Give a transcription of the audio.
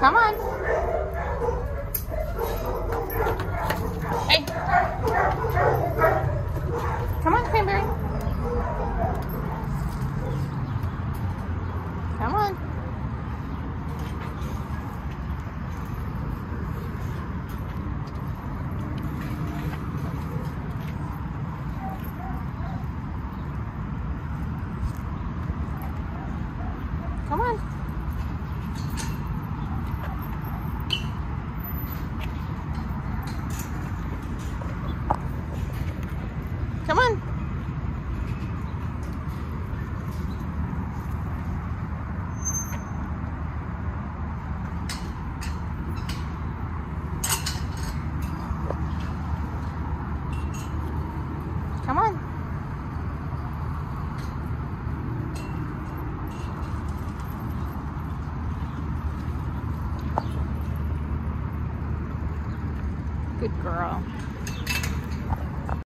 Come on. Hey. Come on, Cranberry. Come on. Come on. Come Good girl.